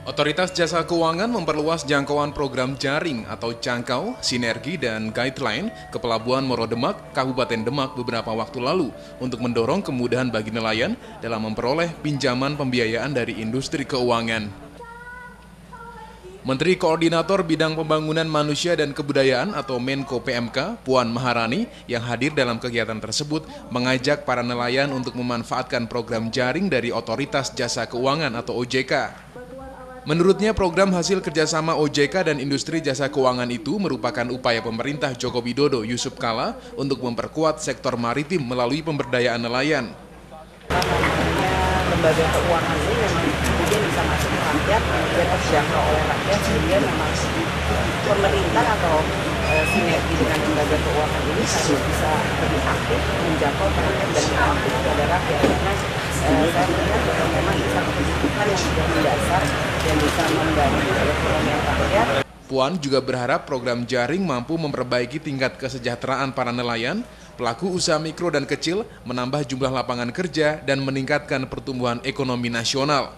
Otoritas Jasa Keuangan memperluas jangkauan program jaring atau jangkau, sinergi, dan guideline ke Pelabuhan Morodemak, Kabupaten Demak beberapa waktu lalu untuk mendorong kemudahan bagi nelayan dalam memperoleh pinjaman pembiayaan dari industri keuangan. Menteri Koordinator Bidang Pembangunan Manusia dan Kebudayaan atau Menko PMK, Puan Maharani, yang hadir dalam kegiatan tersebut mengajak para nelayan untuk memanfaatkan program jaring dari Otoritas Jasa Keuangan atau OJK. Menurutnya program hasil kerjasama OJK dan industri jasa keuangan itu merupakan upaya pemerintah Joko Widodo Yusuf Kala untuk memperkuat sektor maritim melalui pemberdayaan nelayan. lembaga keuangan ini memang kemudian bisa masuk ke rakyat, kemudian terjangkau oleh rakyat, sehingga memang pemerintah atau e, sinergi dengan lembaga keuangan ini harus bisa lebih aktif menjangkau rakyat dan aktif kepada rakyat. Karena e, saya melihat bahwa memang bisa kebutuhan yang sudah dan bisa. Puan juga berharap program jaring mampu memperbaiki tingkat kesejahteraan para nelayan, pelaku usaha mikro dan kecil, menambah jumlah lapangan kerja, dan meningkatkan pertumbuhan ekonomi nasional.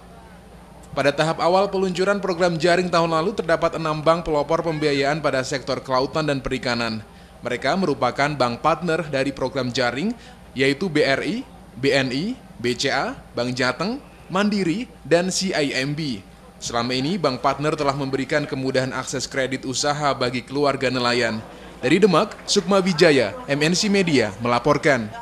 Pada tahap awal peluncuran program jaring tahun lalu terdapat enam bank pelopor pembiayaan pada sektor kelautan dan perikanan. Mereka merupakan bank partner dari program jaring, yaitu BRI, BNI, BCA, Bank Jateng, Mandiri, dan CIMB. Selama ini, bank partner telah memberikan kemudahan akses kredit usaha bagi keluarga nelayan. Dari Demak, Sukma Wijaya, MNC Media, melaporkan.